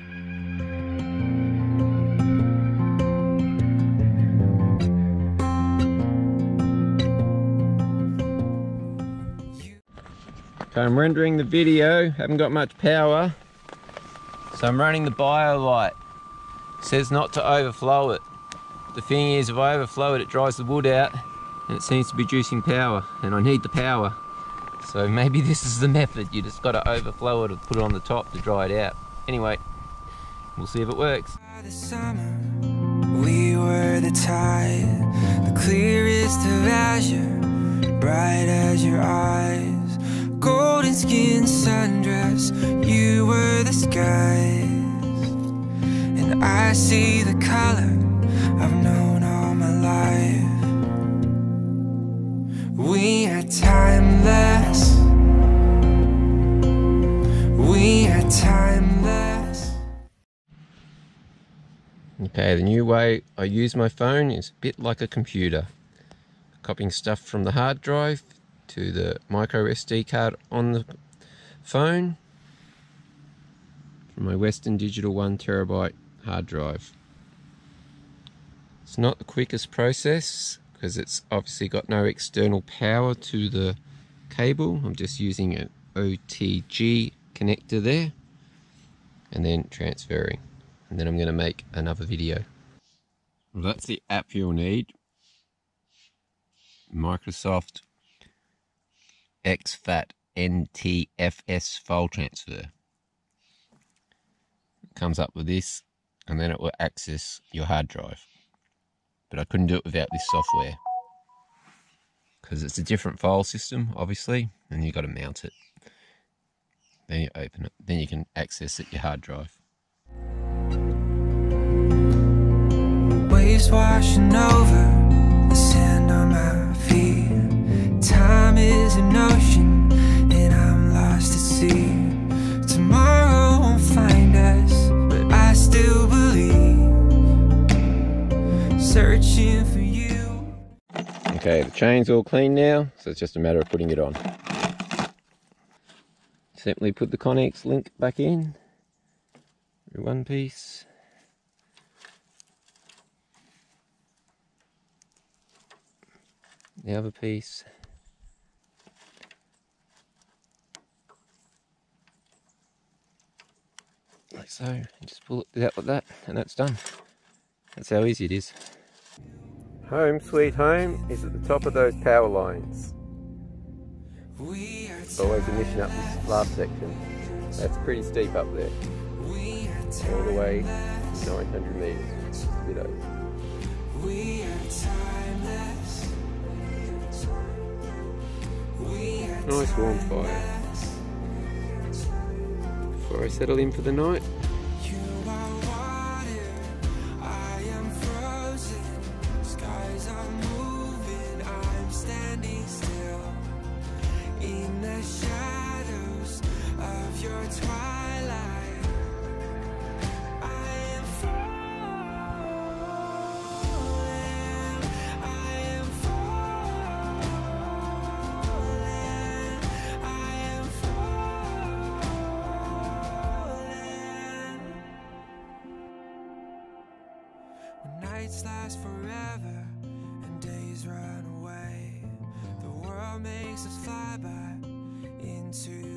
Okay, I'm rendering the video, haven't got much power. So I'm running the BioLite. says not to overflow it. The thing is, if I overflow it, it dries the wood out and it seems to be juicing power and I need the power. So maybe this is the method. You just got to overflow it and put it on the top to dry it out. Anyway, we'll see if it works. We were the tide, the clearest of azure, bright as your eyes. Golden skin sundress, you were the skies. And I see the color Okay, the new way I use my phone is a bit like a computer. Copying stuff from the hard drive to the micro SD card on the phone from my Western Digital 1 terabyte hard drive. It's not the quickest process because it's obviously got no external power to the cable. I'm just using an OTG connector there and then transferring and then I'm going to make another video. Well, that's the app you'll need. Microsoft exFAT NTFS file transfer. It comes up with this and then it will access your hard drive. But I couldn't do it without this software because it's a different file system, obviously, and you've got to mount it. Then you open it, then you can access it your hard drive. Waves washing over the sand on my feet. Time is an ocean, and I'm lost at sea. Tomorrow won't find us, but I still believe. Searching for you. Okay, the chain's all clean now, so it's just a matter of putting it on. Simply put the Connex link back in. One piece. The other piece. Like so, and just pull it out like that, and that's done. That's how easy it is. Home sweet home is at the top of those power lines. Always a mission up this last section. That's pretty steep up there. All the way 900 metres. A Nice warm fire. Before I settle in for the night. Nights last forever and days run away, the world makes us fly by into